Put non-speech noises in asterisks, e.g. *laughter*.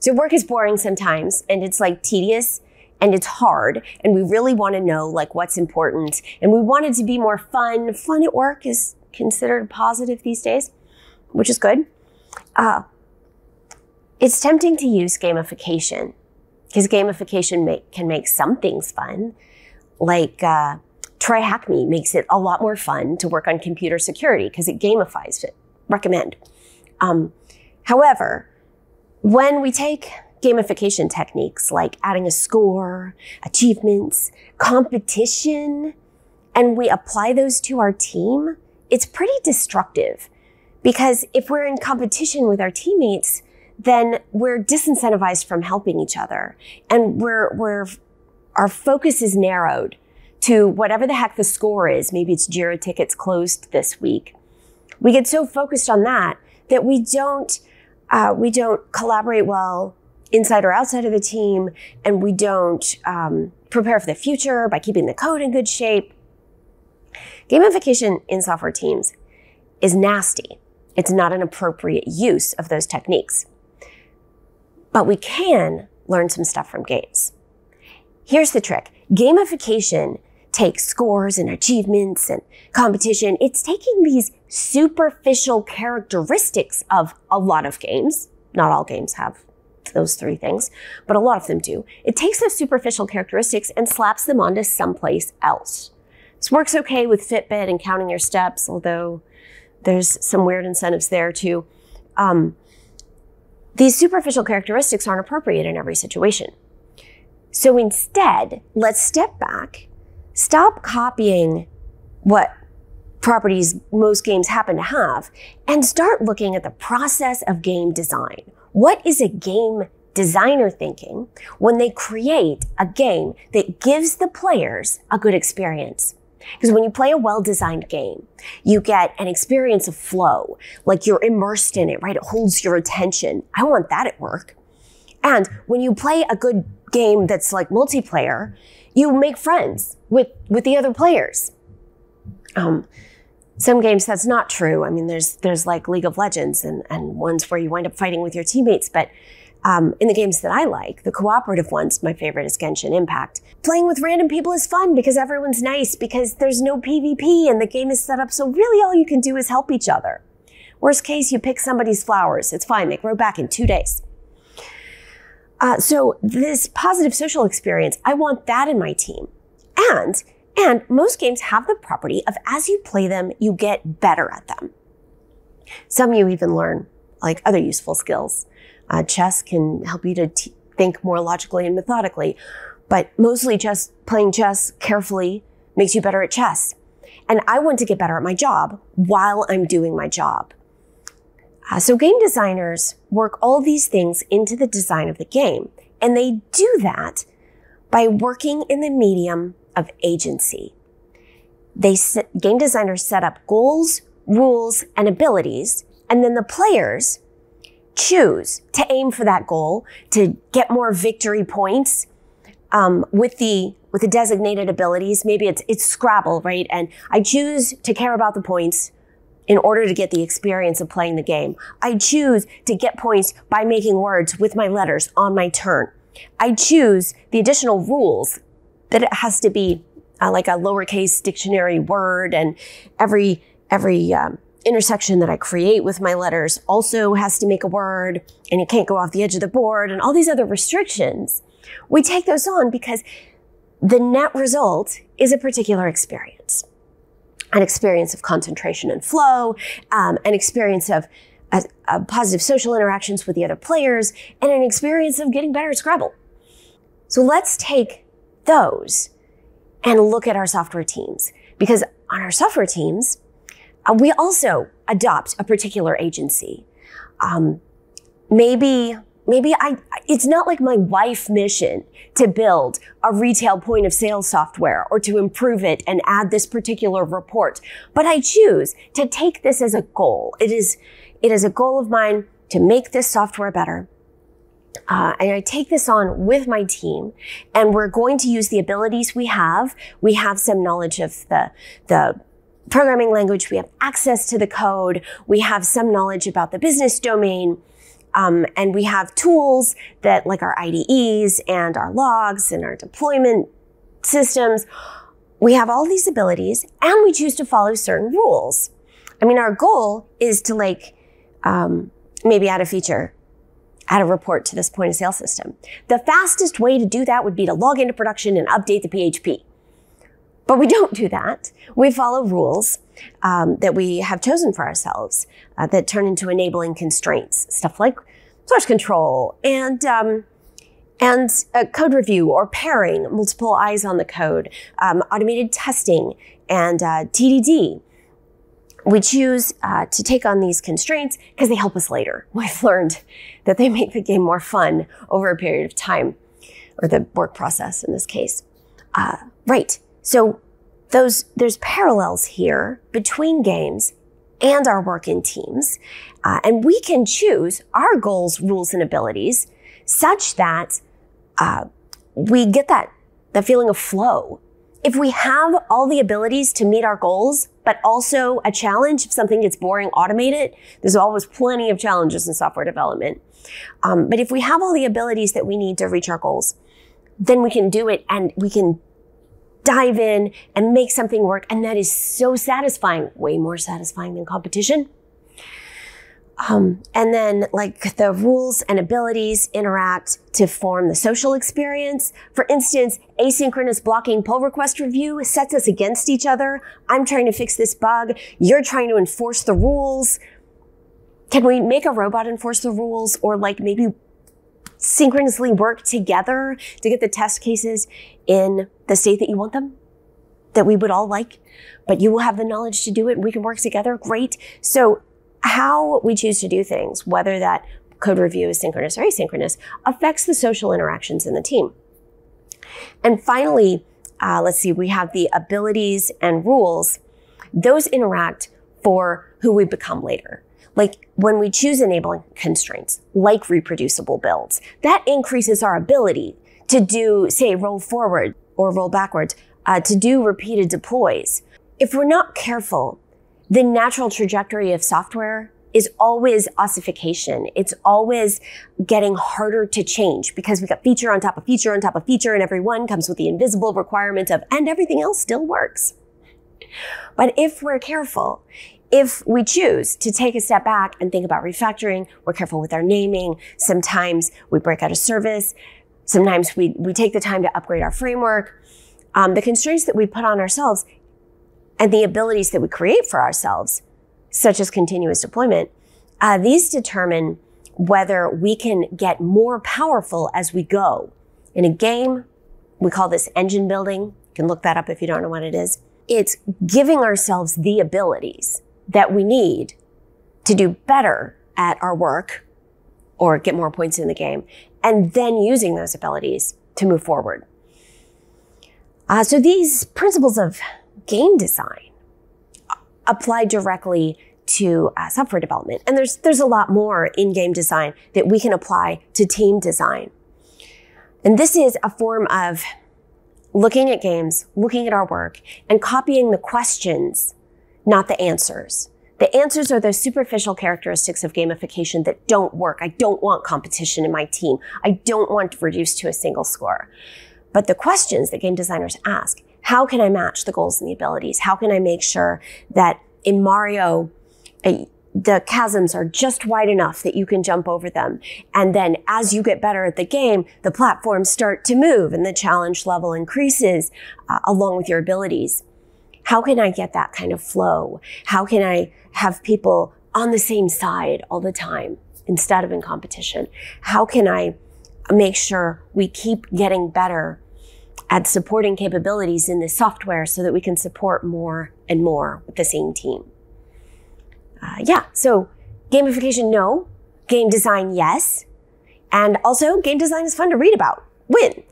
So work is boring sometimes and it's like tedious and it's hard and we really want to know like what's important and we want it to be more fun. Fun at work is considered positive these days, which is good. Uh, it's tempting to use gamification because gamification make, can make some things fun, like uh, Try Hack Me makes it a lot more fun to work on computer security because it gamifies it. Recommend. Um, however, when we take gamification techniques like adding a score, achievements, competition, and we apply those to our team, it's pretty destructive. Because if we're in competition with our teammates, then we're disincentivized from helping each other. And we're, we're, our focus is narrowed to whatever the heck the score is. Maybe it's Jira tickets closed this week. We get so focused on that that we don't uh, we don't collaborate well inside or outside of the team, and we don't um, prepare for the future by keeping the code in good shape. Gamification in software teams is nasty. It's not an appropriate use of those techniques. But we can learn some stuff from games. Here's the trick. Gamification take scores and achievements and competition. It's taking these superficial characteristics of a lot of games. Not all games have those three things, but a lot of them do. It takes those superficial characteristics and slaps them onto someplace else. This works okay with Fitbit and counting your steps, although there's some weird incentives there too. Um, these superficial characteristics aren't appropriate in every situation. So instead, let's step back Stop copying what properties most games happen to have and start looking at the process of game design. What is a game designer thinking when they create a game that gives the players a good experience? Because when you play a well-designed game, you get an experience of flow, like you're immersed in it, right? It holds your attention. I want that at work. And when you play a good game that's like multiplayer, you make friends with, with the other players. Um, some games that's not true. I mean, there's, there's like League of Legends and, and ones where you wind up fighting with your teammates. But um, in the games that I like, the cooperative ones, my favorite is Genshin Impact. Playing with random people is fun because everyone's nice because there's no PvP and the game is set up so really all you can do is help each other. Worst case, you pick somebody's flowers. It's fine. They grow back in two days. Uh, so this positive social experience, I want that in my team. And, and most games have the property of as you play them, you get better at them. Some you even learn like other useful skills. Uh, chess can help you to t- think more logically and methodically, but mostly just playing chess carefully makes you better at chess. And I want to get better at my job while I'm doing my job. Uh, so game designers work all these things into the design of the game. And they do that by working in the medium of agency. They set, game designers set up goals, rules, and abilities, and then the players choose to aim for that goal to get more victory points um, with the with the designated abilities. Maybe it's it's Scrabble, right? And I choose to care about the points in order to get the experience of playing the game. I choose to get points by making words with my letters on my turn. I choose the additional rules that it has to be uh, like a lowercase dictionary word and every, every, um, intersection that I create with my letters also has to make a word and it can't go off the edge of the board and all these other restrictions. We take those on because the net result is a particular experience an experience of concentration and flow, um, an experience of positive social interactions with the other players, and an experience of getting better at Scrabble. So let's take those and look at our software teams because on our software teams, uh, we also adopt a particular agency. Um, maybe maybe I, it's not like my wife mission to build a retail point of sale software or to improve it and add this particular report. But I choose to take this as a goal. It is, it is a goal of mine to make this software better. Uh, and I take this on with my team, and we're going to use the abilities we have. We have some knowledge of the the programming language. We have access to the code. We have some knowledge about the business domain. Um, and we have tools that, like our IDEs and our logs and our deployment systems, we have all these abilities and we choose to follow certain rules. I mean, our goal is to like um, maybe add a feature, add a report to this point of sale system. The fastest way to do that would be to log into production and update the PHP. But we don't do that. We follow rules um, that we have chosen for ourselves uh, that turn into enabling constraints, stuff like source control and um, and code review or pairing, multiple eyes on the code, um, automated testing, and uh, TDD. We choose uh, to take on these constraints because they help us later. *laughs* We've learned that they make the game more fun over a period of time, or the work process in this case. Uh, right. So those there's parallels here between games and our work in teams, uh, and we can choose our goals, rules, and abilities such that uh, we get that that feeling of flow. If we have all the abilities to meet our goals, but also a challenge if something gets boring, automate it. There's always plenty of challenges in software development. Um, but if we have all the abilities that we need to reach our goals, then we can do it and we can dive in and make something work. And that is so satisfying, way more satisfying than competition. Um, and then like the rules and abilities interact to form the social experience. For instance, asynchronous blocking pull request review sets us against each other. I'm trying to fix this bug. You're trying to enforce the rules. Can we make a robot enforce the rules or like maybe synchronously work together to get the test cases in the state that you want them? That we would all like, but you will have the knowledge to do it we can work together. Great. So how we choose to do things, whether that code review is synchronous or asynchronous, affects the social interactions in the team. And finally, uh, let's see, we have the abilities and rules. Those interact for who we become later. Like when we choose enabling constraints, like reproducible builds, that increases our ability to do, say, roll forward or roll backwards, uh, to do repeated deploys. If we're not careful, the natural trajectory of software is always ossification. It's always getting harder to change because we got feature on top of feature on top of feature and every one comes with the invisible requirement of, and everything else still works. But if we're careful, if we choose to take a step back and think about refactoring, we're careful with our naming. Sometimes we break out a service. Sometimes we, we take the time to upgrade our framework. Um, the constraints that we put on ourselves and the abilities that we create for ourselves, such as continuous deployment, uh, these determine whether we can get more powerful as we go. In a game, we call this engine building. You can look that up if you don't know what it is. It's giving ourselves the abilities that we need to do better at our work or get more points in the game, and then using those abilities to move forward. Uh, so these principles of game design apply directly to uh, software development. And there's, there's a lot more in game design that we can apply to team design. And this is a form of looking at games, looking at our work, and copying the questions, not the answers. The answers are those superficial characteristics of gamification that don't work. I don't want competition in my team. I don't want to reduce to a single score. But the questions that game designers ask how can I match the goals and the abilities? How can I make sure that in Mario, uh, the chasms are just wide enough that you can jump over them. And then as you get better at the game, the platforms start to move and the challenge level increases uh, along with your abilities. How can I get that kind of flow? How can I have people on the same side all the time instead of in competition? How can I make sure we keep getting better at supporting capabilities in the software so that we can support more and more with the same team. Uh, yeah, so gamification, no. Game design, yes. And also, game design is fun to read about. Win.